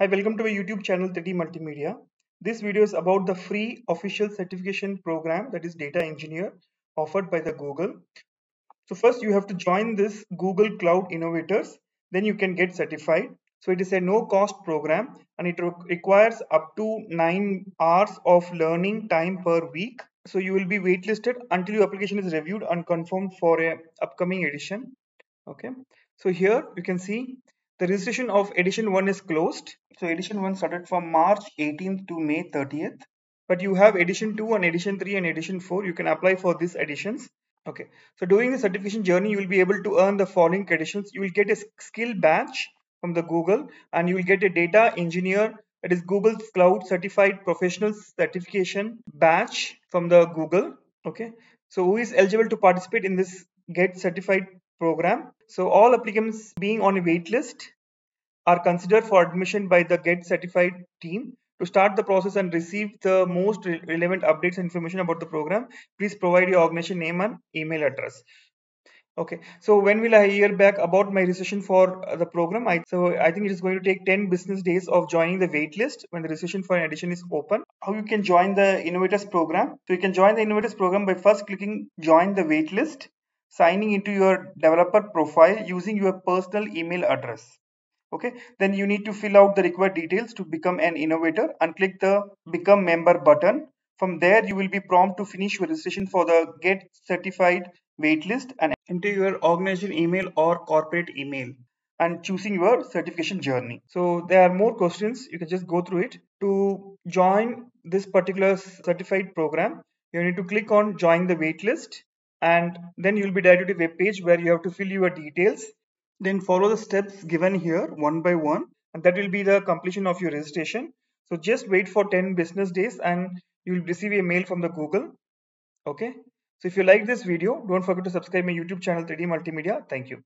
Hi, welcome to my YouTube channel 3D Multimedia. This video is about the free official certification program that is data engineer offered by the Google. So first you have to join this Google Cloud Innovators, then you can get certified. So it is a no cost program and it re requires up to 9 hours of learning time per week. So you will be waitlisted until your application is reviewed and confirmed for a upcoming edition. Okay. So here you can see the registration of edition 1 is closed. So edition 1 started from March 18th to May 30th. But you have edition 2 and edition 3 and edition 4. You can apply for these editions. Okay. So during the certification journey, you will be able to earn the following credentials. You will get a skill badge from the Google and you will get a data engineer that is Google's Cloud Certified Professional Certification badge from the Google. Okay. So who is eligible to participate in this Get Certified program. So all applicants being on a wait list are considered for admission by the Get Certified team. To start the process and receive the most re relevant updates and information about the program, please provide your organization name and email address. Okay, so when will I hear back about my registration for uh, the program? I, so I think it is going to take 10 business days of joining the waitlist when the registration for an edition is open. How you can join the Innovators program? So you can join the Innovators program by first clicking join the waitlist signing into your developer profile using your personal email address. Okay? Then you need to fill out the required details to become an innovator and click the become member button. From there you will be prompted to finish your registration for the get certified waitlist and enter your organization email or corporate email and choosing your certification journey. So there are more questions. You can just go through it. To join this particular certified program you need to click on join the waitlist and then you'll be directed to a web page where you have to fill your details. Then follow the steps given here one by one and that will be the completion of your registration. So just wait for 10 business days and you will receive a mail from the google. Okay? So if you like this video don't forget to subscribe my youtube channel 3d multimedia. Thank you